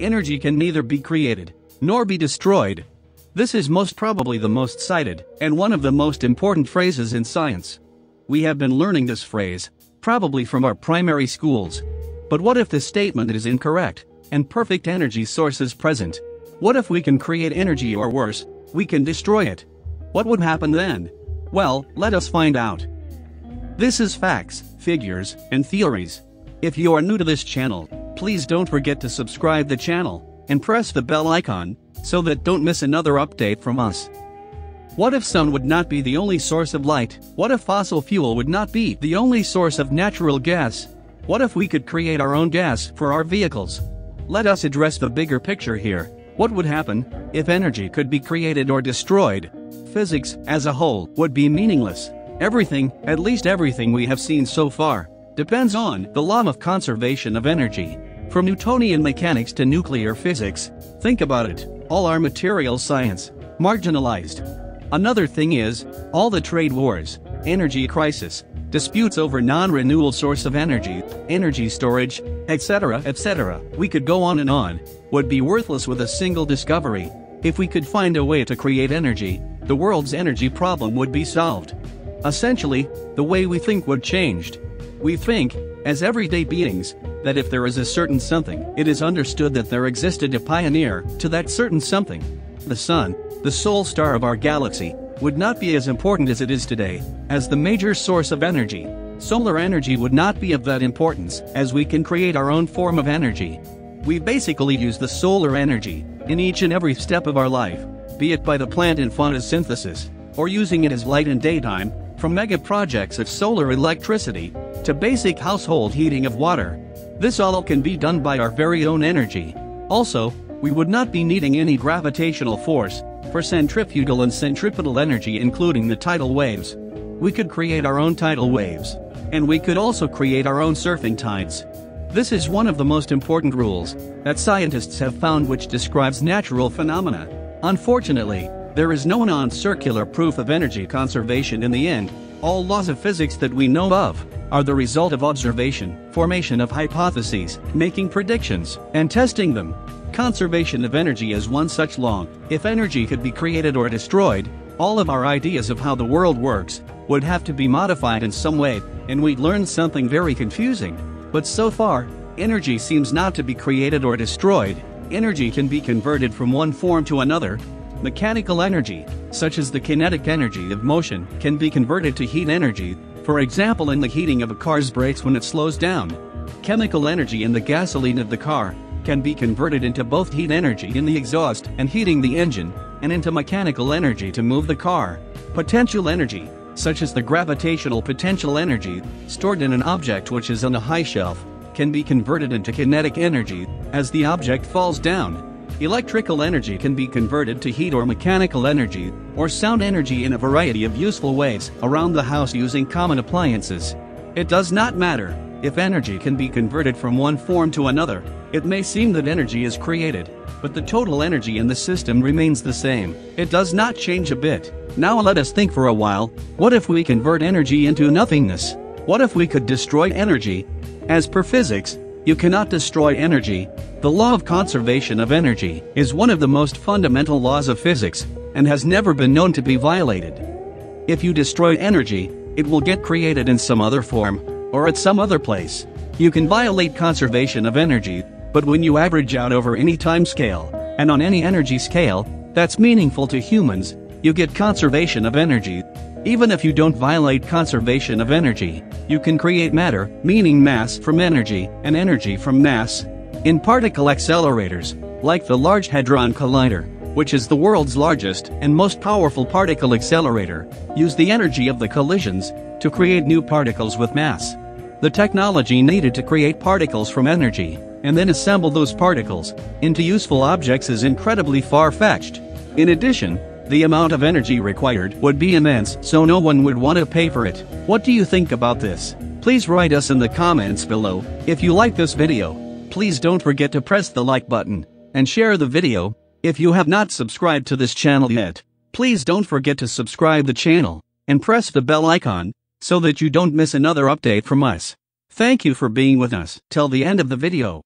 energy can neither be created nor be destroyed. This is most probably the most cited and one of the most important phrases in science. We have been learning this phrase, probably from our primary schools. But what if this statement is incorrect and perfect energy source is present? What if we can create energy or worse, we can destroy it? What would happen then? Well, let us find out. This is facts, figures, and theories. If you are new to this channel, please don't forget to subscribe the channel and press the bell icon so that don't miss another update from us. What if sun would not be the only source of light? What if fossil fuel would not be the only source of natural gas? What if we could create our own gas for our vehicles? Let us address the bigger picture here. What would happen if energy could be created or destroyed? Physics, as a whole, would be meaningless. Everything, at least everything we have seen so far, depends on the law of conservation of energy. From Newtonian mechanics to nuclear physics, think about it, all our material science, marginalized. Another thing is, all the trade wars, energy crisis, disputes over non-renewal source of energy, energy storage, etc., etc. We could go on and on, would be worthless with a single discovery. If we could find a way to create energy, the world's energy problem would be solved. Essentially, the way we think would changed. We think, as everyday beings, that if there is a certain something, it is understood that there existed a pioneer to that certain something. The sun, the sole star of our galaxy, would not be as important as it is today, as the major source of energy. Solar energy would not be of that importance, as we can create our own form of energy. We basically use the solar energy in each and every step of our life, be it by the plant in photosynthesis, or using it as light in daytime, from mega projects of solar electricity to basic household heating of water. This all can be done by our very own energy. Also, we would not be needing any gravitational force for centrifugal and centripetal energy including the tidal waves. We could create our own tidal waves. And we could also create our own surfing tides. This is one of the most important rules that scientists have found which describes natural phenomena. Unfortunately, there is no non-circular proof of energy conservation in the end. All laws of physics that we know of are the result of observation, formation of hypotheses, making predictions, and testing them. Conservation of energy is one such law. If energy could be created or destroyed, all of our ideas of how the world works would have to be modified in some way, and we'd learn something very confusing. But so far, energy seems not to be created or destroyed. Energy can be converted from one form to another. Mechanical energy, such as the kinetic energy of motion, can be converted to heat energy, for example in the heating of a car's brakes when it slows down. Chemical energy in the gasoline of the car can be converted into both heat energy in the exhaust and heating the engine, and into mechanical energy to move the car. Potential energy, such as the gravitational potential energy, stored in an object which is on a high shelf, can be converted into kinetic energy as the object falls down. Electrical energy can be converted to heat or mechanical energy, or sound energy in a variety of useful ways around the house using common appliances. It does not matter if energy can be converted from one form to another, it may seem that energy is created, but the total energy in the system remains the same. It does not change a bit. Now let us think for a while, what if we convert energy into nothingness? What if we could destroy energy? As per physics, you cannot destroy energy. The law of conservation of energy is one of the most fundamental laws of physics, and has never been known to be violated. If you destroy energy, it will get created in some other form, or at some other place. You can violate conservation of energy but when you average out over any time scale, and on any energy scale, that's meaningful to humans, you get conservation of energy. Even if you don't violate conservation of energy, you can create matter, meaning mass from energy, and energy from mass. In particle accelerators, like the Large Hadron Collider, which is the world's largest and most powerful particle accelerator, use the energy of the collisions to create new particles with mass. The technology needed to create particles from energy and then assemble those particles into useful objects is incredibly far-fetched. In addition, the amount of energy required would be immense so no one would want to pay for it. What do you think about this? Please write us in the comments below. If you like this video, please don't forget to press the like button and share the video. If you have not subscribed to this channel yet, please don't forget to subscribe the channel and press the bell icon so that you don't miss another update from us. Thank you for being with us till the end of the video.